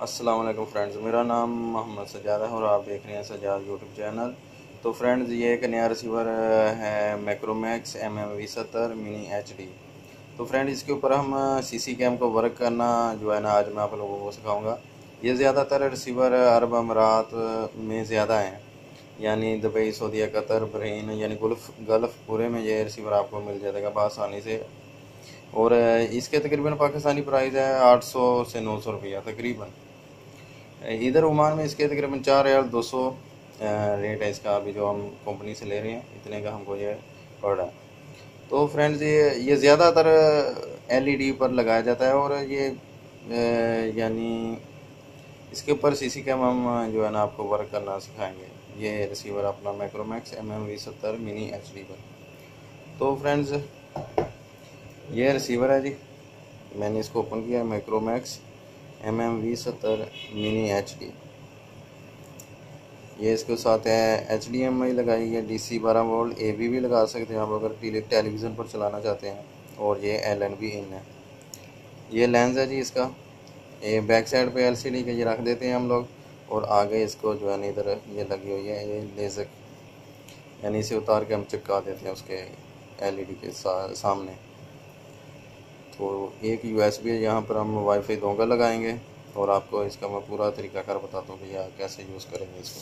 वालेकुम फ्रेंड्स, मेरा नाम मोहम्मद सजाद है और आप देख रहे हैं सजाद यूट्यूब चैनल। तो फ्रेंड्स, ये एक नया रिसीवर है मैक्रोमैक्स एम एम वी सत्तर मिनी एच डी तो फ्रेंड इसके ऊपर हम सी सी कैम को वर्क करना जो है ना, आज मैं आप लोगों को सिखाऊँगा। ये ज़्यादातर रिसीवर अरब अमारात में ज़्यादा हैं। यानी दुबई सऊदीया कतर बहरीन यानी गुल्फ, गल्फ़ पूरे में ये रिसीवर आपको मिल जाएगा बसानी से। और इसके तकरीबन पाकिस्तानी प्राइस है आठ सौ से नौ सौ रुपया तकरीबन। इधर ओमान में इसके तकरीबन चार हज़ार दो सौ रेट है इसका अभी जो हम कंपनी से ले रहे हैं। इतने का हमको ये पड़ रहा है। तो फ्रेंड्स ये ये ज़्यादातर एलईडी पर लगाया जाता है और ये यानी इसके ऊपर सीसी कैम हम जो है ना आपको वर्क करना सिखाएँगे। ये रिसीवर अपना मैक्रोमैक्स एम एम वी सत्तर मिनी एच डी पर। तो फ्रेंड्स ये रिसीवर है जी। मैंने इसको ओपन किया मैक्रोमैक्स एम एम वी सत्तर मिनी एच डी ये इसके साथ है एच डी एम आई लगाई है डी सी बारह वोल्ट ए बी भी लगा सकते हैं आप अगर टेलीविज़न पर चलाना चाहते हैं और ये एल एन बी इन है। ये लेंस है जी इसका। ये बैक साइड पे एल सी डी के ये रख देते हैं हम लोग और आगे इसको जो है ना इधर ये लगी हुई है ये लेजक यानी इसे उतार के हम चिपका देते हैं उसके एल ई डी के सा, सामने। तो एक यू एस बी यहाँ पर हम वाईफाई दोंगा लगाएँगे और आपको इसका मैं पूरा तरीका कर बताता हूँ यह कैसे यूज़ करेंगे इसको।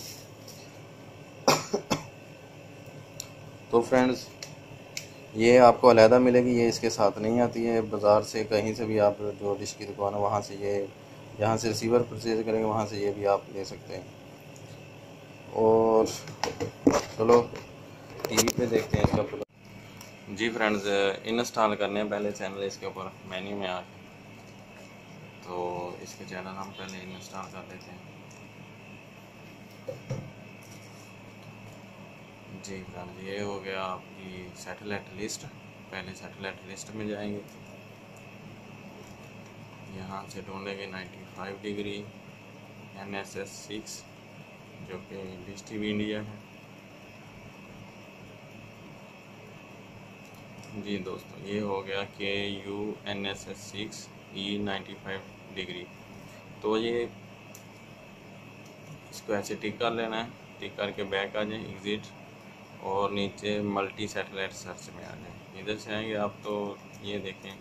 तो फ्रेंड्स ये आपको अलहदा मिलेगी, ये इसके साथ नहीं आती है। बाज़ार से कहीं से भी आप जो डिश की दुकान है, वहाँ से ये, यहाँ से रिसीवर परचेज करेंगे, वहाँ से ये भी आप ले सकते हैं। और चलो, टीवी पे देखते हैं इसका जी फ्रेंड्स इंस्टॉल करने हैं पहले चैनल इसके ऊपर मेन्यू में आके। तो इसके चैनल हम पहले इंस्टॉल कर लेते हैं। जी फ्रेंड्स ये हो गया आपकी सैटेलाइट लिस्ट पहले सैटेलाइट लिस्ट में जाएँगे। यहाँ से ढूंढेंगे 95 degree N S S six जो कि डिश टी इंडिया है। जी दोस्तों, ये हो गया K U N S S six E ninety five degree. तो ये इसको ऐसे टिक कर लेना है, टिक करके बैक आ जाए एग्ज़िट और नीचे मल्टी सेटेलाइट सर्च में आ जाए। इधर से आएँगे आप तो ये देखें,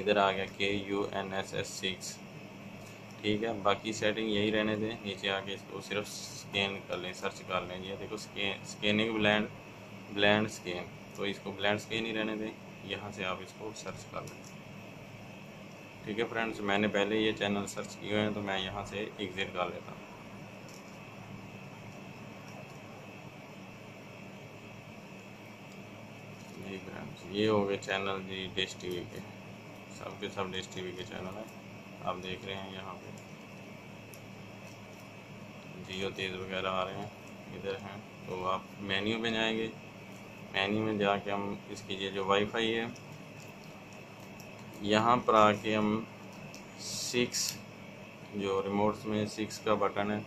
इधर आ गया K U N S S six. ठीक है, बाकी सेटिंग यही रहने दें, नीचे आके इसको सिर्फ़ स्कैन कर लें सर्च कर लें। ये देखो scan scanning blind blind scan तो इसको ब्लैंड स्क्रीन ही रहने दें। यहाँ से आप इसको सर्च कर लें। ठीक है फ्रेंड्स मैंने पहले ये चैनल सर्च किए हैं तो मैं यहाँ से एग्ज़िट कर लेता हूँ। ये हो गए चैनल जी डिश टीवी के। सब के सब डिश टीवी के चैनल हैं। आप देख रहे हैं यहाँ पे। जियो तेज़ वगैरह आ रहे हैं, इधर हैं। तो आप मेन्यू में जाएँगे। मेन्यू में जाके हम इसकी ये जो वाईफाई है, यहाँ पर आके हम सिक्स जो रिमोट्स में सिक्स का बटन है,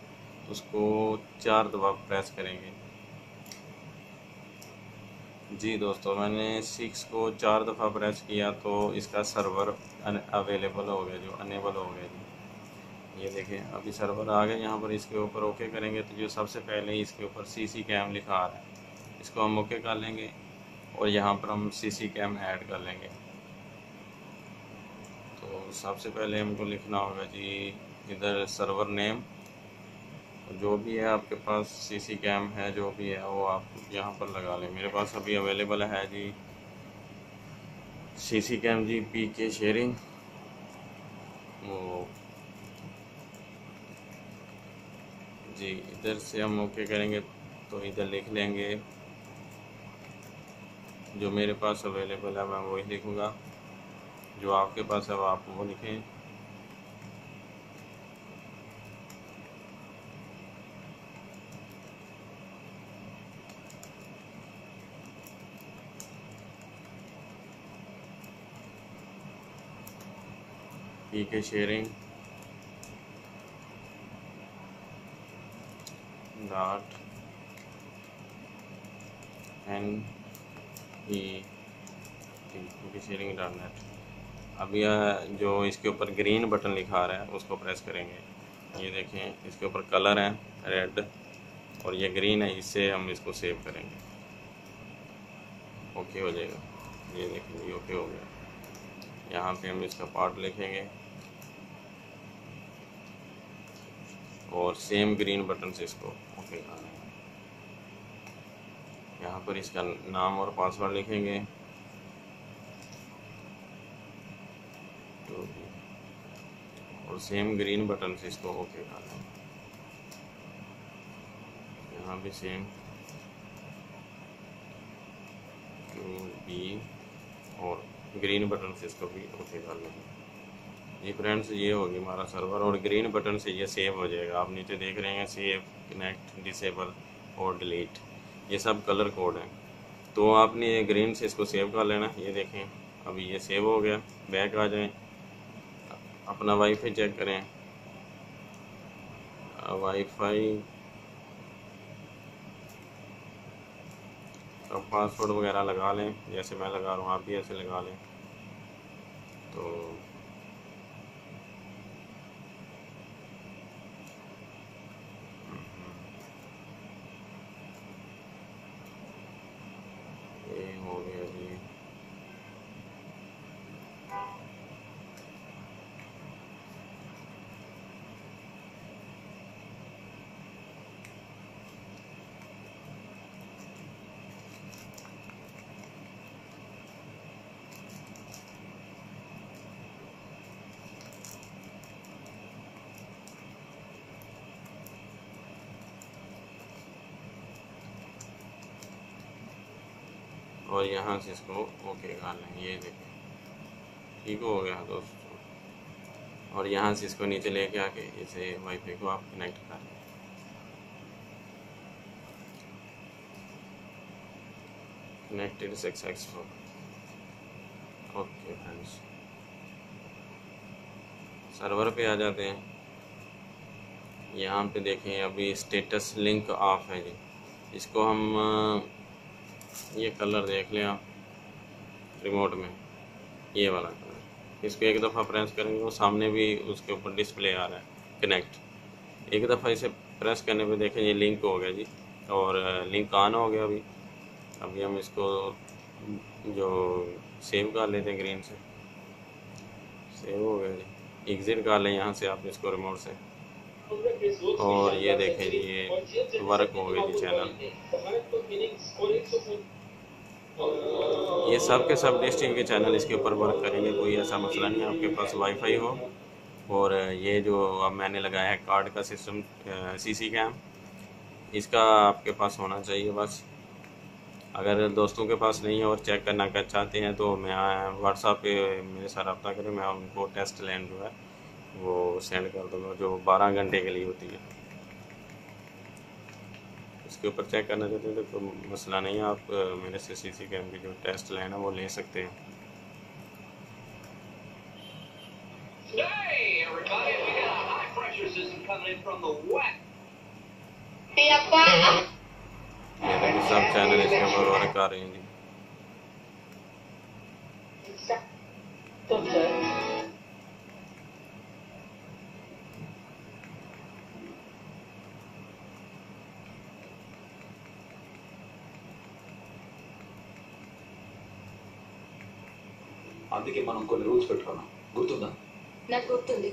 उसको चार दफ़ा प्रेस करेंगे। जी दोस्तों, मैंने सिक्स को चार दफ़ा प्रेस किया तो इसका सर्वर अवेलेबल हो गया, जो अनेबल हो गया जी। ये देखें अभी सर्वर आ गया, यहाँ पर इसके ऊपर ओके करेंगे तो जो सबसे पहले इसके ऊपर सी सी कैम लिखा आ रहा है। इसको हम ओके कर लेंगे और यहाँ पर हम सीसी कैम ऐड कर लेंगे। तो सबसे पहले हमको लिखना होगा जी इधर सर्वर नेम जो भी है आपके पास सीसी कैम है, जो भी है वो आप यहाँ पर लगा लें। मेरे पास अभी अवेलेबल है जी CC cam G P K sharing वो जी इधर से हम ओके करेंगे तो इधर लिख लेंगे। जो मेरे पास अवेलेबल है, मैं वही लिखूँगा जो आपके पास है आप वो लिखें। P K sharing dot and sharing net अब यह जो इसके ऊपर ग्रीन बटन लिखा रहा है, उसको प्रेस करेंगे। ये देखें, इसके ऊपर कलर है रेड और ये ग्रीन है, इससे हम इसको सेव करेंगे। ओके हो जाएगा। ये देखें, ये ओके हो गया। यहाँ पे हम इसका पार्ट लिखेंगे। और सेम ग्रीन बटन से इसको ओके करना है। यहाँ पर इसका नाम और पासवर्ड लिखेंगे। और सेम ग्रीन बटन से इसको ओके करना है। यहाँ भी सेम टू बी और ग्रीन बटन से इसको भी ओके कर लेंगे। जी फ्रेंड्स ये होगी हमारा सर्वर और ग्रीन बटन से ये सेव हो जाएगा। आप नीचे देख रहे हैं सेव कनेक्ट डिसेबल और डिलीट ये सब कलर कोड है। तो आपने ये ग्रीन से इसको सेव कर लेना। ये देखें, अभी ये सेव हो गया। बैक आ जाए। अपना वाईफाई चेक करें। वाईफाई तो पासवर्ड वगैरह लगा लें। जैसे मैं लगा रहा हूँ, आप भी ऐसे लगा लें। तो もみあ और यहाँ से इसको ओके कर लें ये देखें। ठीक हो गया दोस्तों। और यहाँ से इसको नीचे लेके आके इसे वाईफाई को आप कनेक्ट कर लें। Connected successful okay friends server पे आ जाते हैं। यहाँ पे देखें, अभी स्टेटस लिंक ऑफ़ है जी। इसको हम ये कलर देख लें आप रिमोट में, ये वाला कलर। इसको एक दफ़ा प्रेस करेंगे, वो सामने भी उसके ऊपर डिस्प्ले आ रहा है कनेक्ट एक दफ़ा इसे प्रेस करने पे देखें, ये लिंक हो गया जी, और लिंक ऑन हो गया अभी। अभी हम इसको जो सेव कर लेते हैं ग्रीन से। सेव हो गया जी। एग्ज़िट कर लें यहाँ से आप इसको रिमोट से। और ये देखें जी, ये वर्क हो जी चैनल ये सब के सब टीवी के चैनल इसके ऊपर वर्क करेंगे, कोई ऐसा मसला नहीं आपके पास वाईफाई हो। और ये जो अब मैंने लगाया है कार्ड का सिस्टम सीसी कैम इसका आपके पास होना चाहिए बस। अगर दोस्तों के पास नहीं है और चेक करना कर चाहते हैं तो मैं व्हाट्सएप पे मेरे साथ रब्ता करें, मैं उनको टेस्ट लैंड जो है वो सेंड कर दूँगा जो बारह घंटे के लिए होती है। इसके ऊपर चेक करना चाहते हैं तो मसला नहीं है आप मेरे से सी सी कैम की जो टेस्ट लेना वो ले सकते हैं। सब चैनल इसके ऊपर वर्क आ रहे हैं जी। అందుకే మనం కొన్ని రూల్స్ పెట్టుకున్నాం గుర్తుందా నాకు గుర్తుంది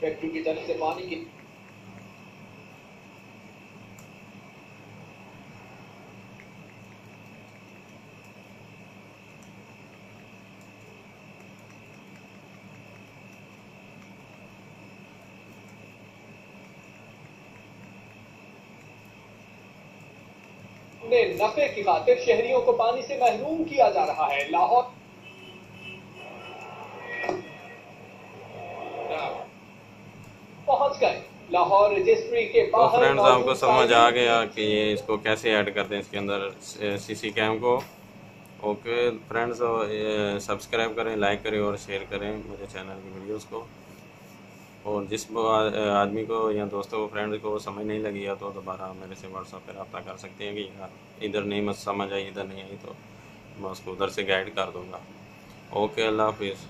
फैक्ट्री के जाने से पानी की अपने नफे की खातिर शहरियों को पानी से महरूम किया जा रहा है। लाहौर पहुँच गए। लाहौर रजिस्ट्री के तो फ्रेंड्स आपको समझ आ गया कि ये इसको कैसे ऐड करते हैं इसके अंदर सीसी कैम को। ओके फ्रेंड्स सब्सक्राइब करें लाइक करें और शेयर करें मेरे चैनल की वीडियोस को। और जिस आदमी को या दोस्तों को फ्रेंड को समझ नहीं लगी है तो दोबारा मेरे से व्हाट्सअप पर रब्ता कर सकते हैं कि यार इधर नहीं, मत समझ आई इधर नहीं आई तो मैं उसको उधर से गाइड कर दूँगा। ओके अल्लाह हाफिज़।